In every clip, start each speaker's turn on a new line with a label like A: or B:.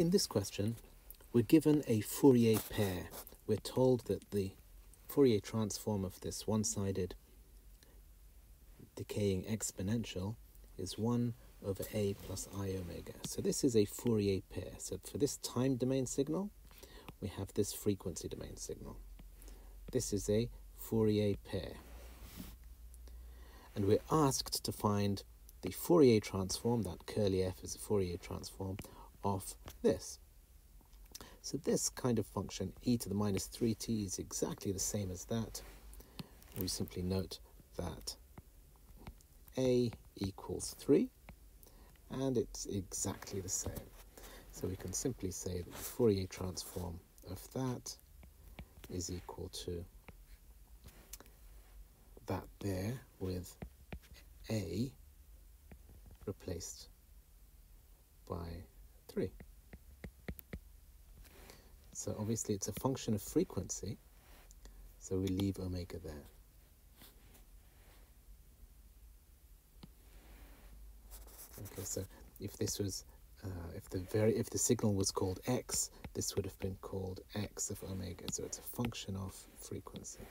A: In this question, we're given a Fourier pair. We're told that the Fourier transform of this one-sided decaying exponential is 1 over a plus i omega. So this is a Fourier pair. So for this time domain signal, we have this frequency domain signal. This is a Fourier pair. And we're asked to find the Fourier transform, that curly f is a Fourier transform, of this. So this kind of function, e to the minus 3t, is exactly the same as that. We simply note that a equals 3, and it's exactly the same. So we can simply say that the Fourier transform of that is equal to that there with a replaced by 3. So obviously it's a function of frequency, so we leave omega there. Okay, so if this was, uh, if the very, if the signal was called x, this would have been called x of omega. So it's a function of frequency.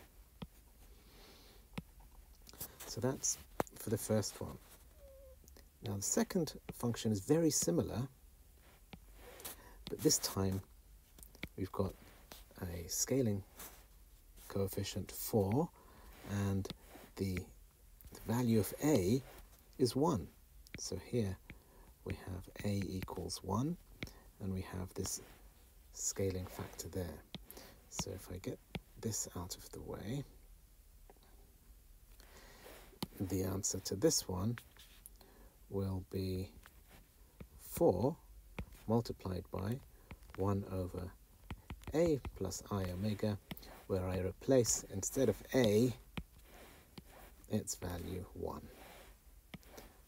A: So that's for the first one. Now the second function is very similar, but this time we've got a scaling coefficient 4 and the, the value of a is 1. So here we have a equals 1 and we have this scaling factor there. So if I get this out of the way, the answer to this one will be 4 multiplied by 1 over a plus i omega, where I replace, instead of a, its value 1.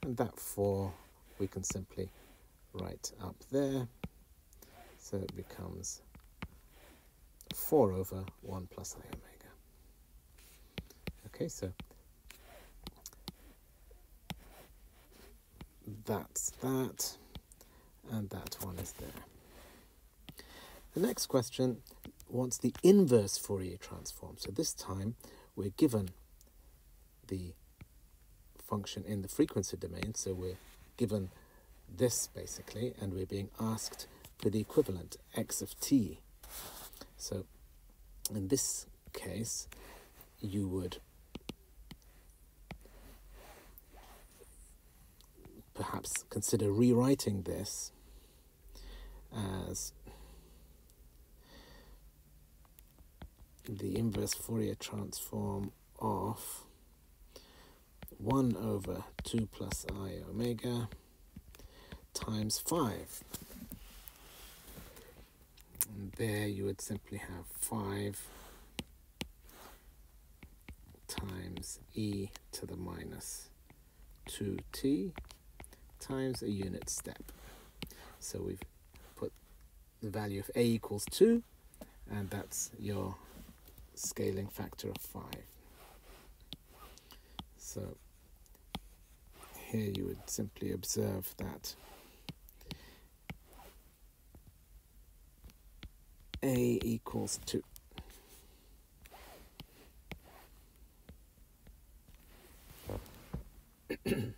A: And that 4 we can simply write up there, so it becomes 4 over 1 plus i omega. Okay, so that's that, and that one is there. The next question wants the inverse Fourier transform. So this time we're given the function in the frequency domain, so we're given this basically, and we're being asked for the equivalent x of t. So in this case, you would perhaps consider rewriting this as the inverse Fourier transform of 1 over 2 plus i omega times 5. And there you would simply have 5 times e to the minus 2t times a unit step. So we've the value of a equals 2, and that's your scaling factor of 5. So here you would simply observe that a equals 2.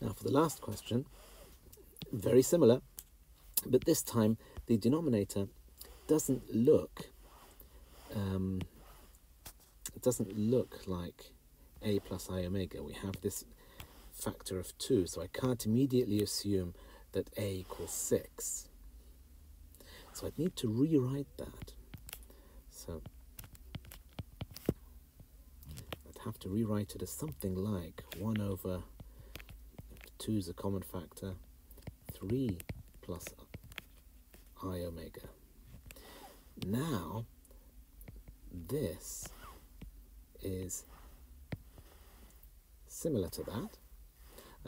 A: now for the last question, very similar, but this time the denominator doesn't look um, doesn't look like a plus i omega. We have this factor of 2, so I can't immediately assume that a equals 6. So I'd need to rewrite that. So I'd have to rewrite it as something like 1 over 2 is a common factor, 3 plus i omega. Now, this is similar to that.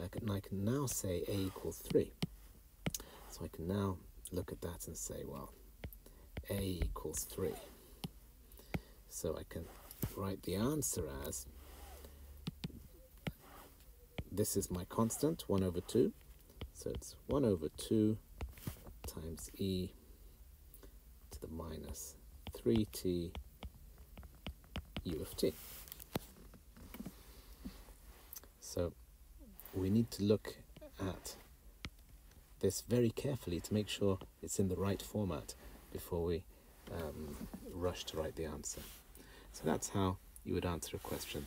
A: I can, I can now say a equals 3. So I can now look at that and say, well, a equals 3. So I can write the answer as this is my constant, 1 over 2. So it's 1 over 2 times e to the minus 3t u of t. So we need to look at this very carefully to make sure it's in the right format before we um, rush to write the answer. So that's how you would answer a question